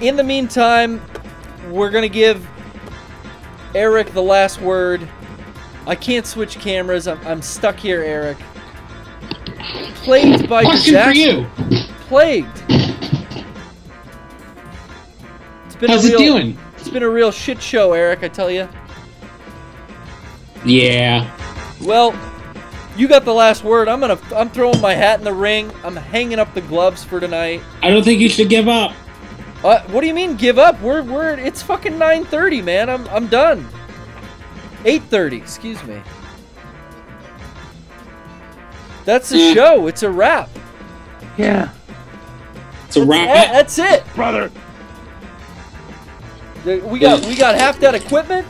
in the meantime, we're gonna give Eric the last word. I can't switch cameras. I'm, I'm stuck here, Eric. Plagued by Question for you. Plagued. It's been How's a it doing? It's been a real shit show, Eric. I tell you. Yeah. Well, you got the last word. I'm gonna. I'm throwing my hat in the ring. I'm hanging up the gloves for tonight. I don't think you should give up. Uh, what do you mean give up? We're we're it's fucking 9:30, man. I'm I'm done. 8:30, excuse me. That's the Mm. show. It's a wrap. Yeah. It's a wrap. it. That's it. Brother. We got we got half that equipment.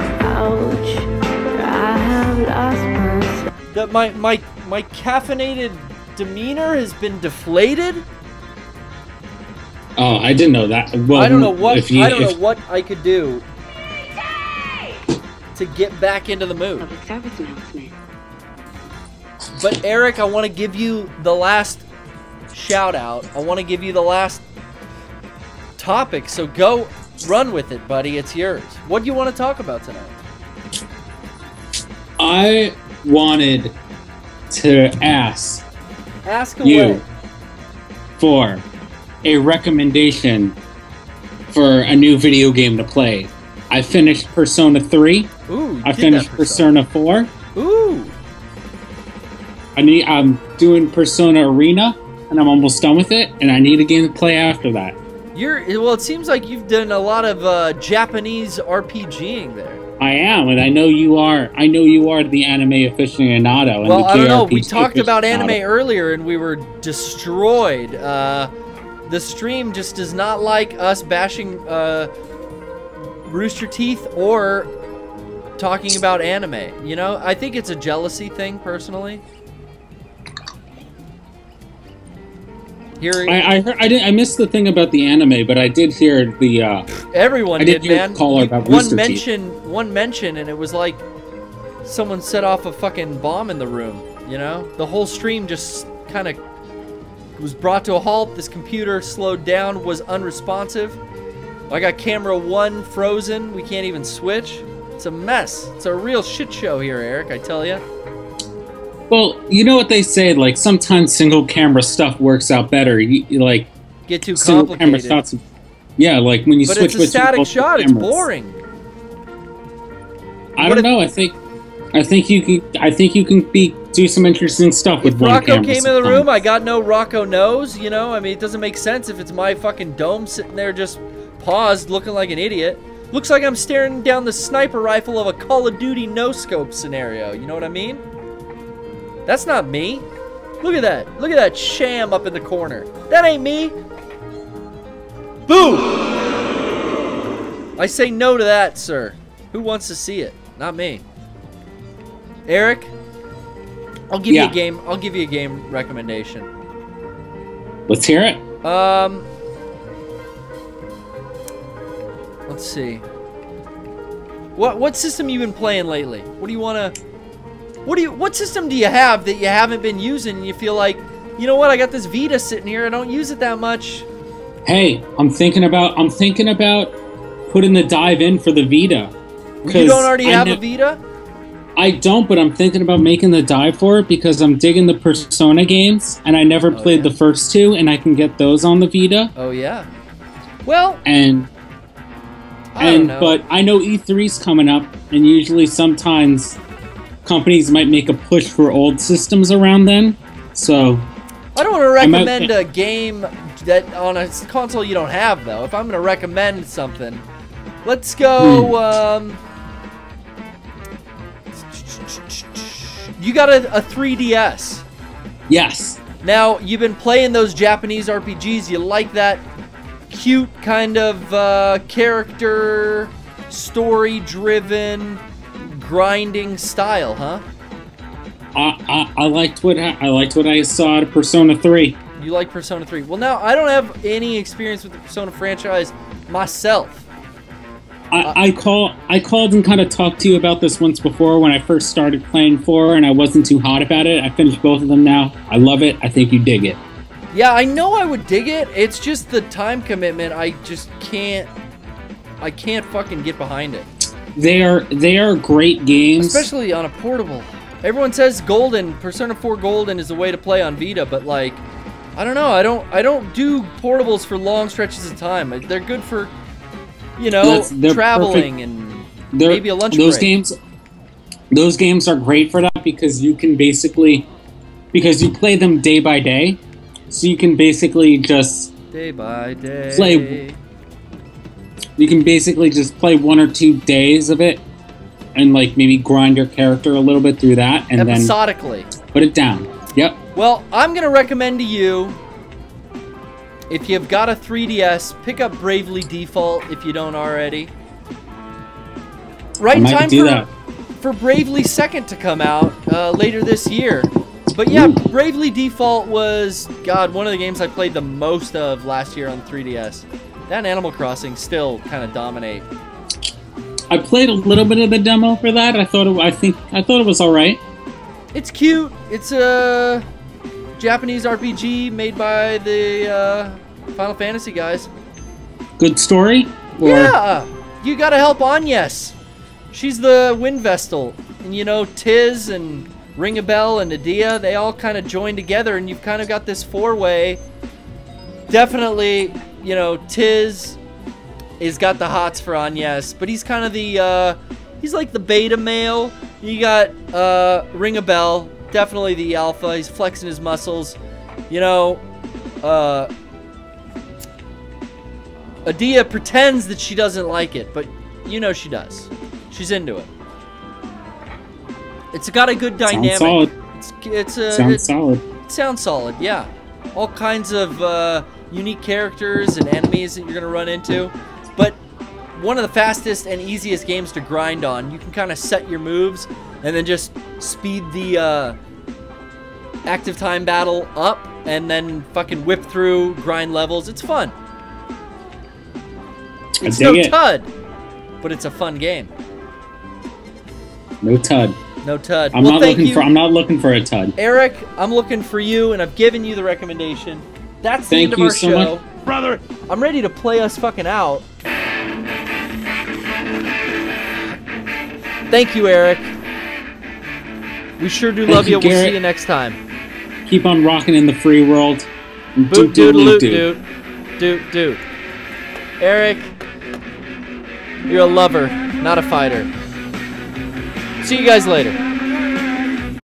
Ouch. I have lost myself. That my my my caffeinated demeanor has been deflated. Oh, I didn't know that. Well, I don't know what If you, I don't if, know what I could do to get back into the mood. Public service announcement. But Eric, I want to give you the last shout out. I want to give you the last topic. So go run with it, buddy. It's yours. What do you want to talk about tonight? I wanted to ask Ask away. you for a recommendation for a new video game to play. I finished Persona 3. Ooh, I finished that Persona 4. Ooh, I need I'm doing Persona Arena and I'm almost done with it and I need a game to play after that. you're well. It seems like you've done a lot of uh, Japanese RPGing there. I am, and I know you are. I know you are the anime aficionado. And Well, the I don't know. We talked about anime earlier, and we were destroyed. Uh, the stream just does not like us bashing uh, Rooster Teeth or talking about anime. You know, I think it's a jealousy thing, personally. Hearing I I, heard, I did I missed the thing about the anime, but I did hear the. Uh, everyone I did, did man. caller about one Rooster Teeth. mention, one mention, and it was like someone set off a fucking bomb in the room. You know, the whole stream just kind of was brought to a halt. This computer slowed down, was unresponsive. I got camera one frozen. We can't even switch. It's a mess. It's a real shit show here, Eric. I tell you. well, you know what they say. Like sometimes single camera stuff works out better. You, you like Get too single camera complicated. shots. Yeah, like when you But switch it's a static shot. It's boring. I What don't if- know. I think. I think you can. I think you can be do some interesting stuff with If one Rocco camera. came in the room, I got no Rocco nose. You know, I mean, it doesn't make sense if it's my fucking dome sitting there just paused, looking like an idiot. Looks like I'm staring down the sniper rifle of a Call of Duty no scope scenario. You know what I mean? That's not me. Look at that. Look at that sham up in the corner. That ain't me. Boo! I say no to that, sir. Who wants to see it? Not me. Eric, I'll give you a game. I'll give you a game recommendation. Let's hear it. Um, let's see. What what system you been playing lately? What do you want to? What do you? What system do you have that you haven't been using? And you feel like, you know what? I got this Vita sitting here. I don't use it that much. Hey, I'm thinking about. I'm thinking about putting the dive in for the Vita. You don't already I have a Vita? I don't, but I'm thinking about making the dive for it because I'm digging the Persona games, and I never Oh, played yeah. the first two, and I can get those on the Vita. Oh yeah. Well, And I don't and but I know E3's coming up, and usually sometimes companies might make a push for old systems around then. So I don't want to might- recommend a game that on a console you don't have though. If I'm going to recommend something, let's go. Um, you got a, a 3DS. yes, Now you've been playing those Japanese RPGs. You like that cute kind of uh, character, story-driven, grinding style, huh? I, I I liked what I, I liked what I saw at Persona Three. You like Persona 3. Well, now I don't have any experience with the Persona franchise myself. I, I call I called and kind of talked to you about this once before when I first started playing four, and I wasn't too hot about it. I finished both of them now. I love it. I think you dig it. Yeah, I know I would dig it. It's just the time commitment. I just can't. I can't fucking get behind it. They are they are great games. Especially on a portable. Everyone says Golden, Persona 4 Golden is the way to play on Vita, but like, I don't know. I don't. I don't do portables for long stretches of time. They're good for, you know, traveling and They're- maybe a lunch those break. games those games are great for that because you can basically because you play them day by day so you can basically just day by day. Play- you can basically just play one or two days of it and like maybe grind your character a little bit through that and episodically. then put it down yep Well, I'm gonna recommend to you if you've got a 3DS, pick up Bravely Default if you don't already. Right in time do for, that. for Bravely Second to come out uh, later this year. But yeah, Ooh. Bravely Default was God one of the games I played the most of last year on 3DS. That and Animal Crossing still kind of dominate. i played a little bit of the demo for that i thought it, i think i thought it was all right It's cute. It's a Japanese RPG made by the uh, Final Fantasy guys. good story or Yeah, you gotta help Agnes. She's the Wind Vestal, and you know Tiz and Ringabel and Edea, They all kind of join together, and you've kind of got this four-way. Definitely, you know Tiz is got the hots for Agnes, but he's kind of the uh, he's like the beta male. You got uh, Ringabel, definitely the alpha. He's flexing his muscles. You know, uh, Edea pretends that she doesn't like it, but you know she does. She's into it. It's got a good dynamic. sounds solid It's it's a sounds it, solid it sounds solid. Yeah, all kinds of uh, unique characters and enemies that you're gonna run into, one of the fastest and easiest games to grind on. You can kind of set your moves and then just speed the uh, active time battle up and then fucking whip through grind levels. It's fun. It's no it. tud, but it's a fun game. no tud No tud. i'm well, not looking you, for i'm not looking for a tud Eric. I'm looking for you, and I've given you the recommendation. That's the Thank end of you our so show. much. Brother, I'm ready to play us fucking out. Thank you, Eric. We sure do love you, you. We'll see you next time. keep on rocking in the free world Boot Doot, doot, doot doot, loot doot. Doot doot. Eric, you're a lover, not a fighter. See you guys later.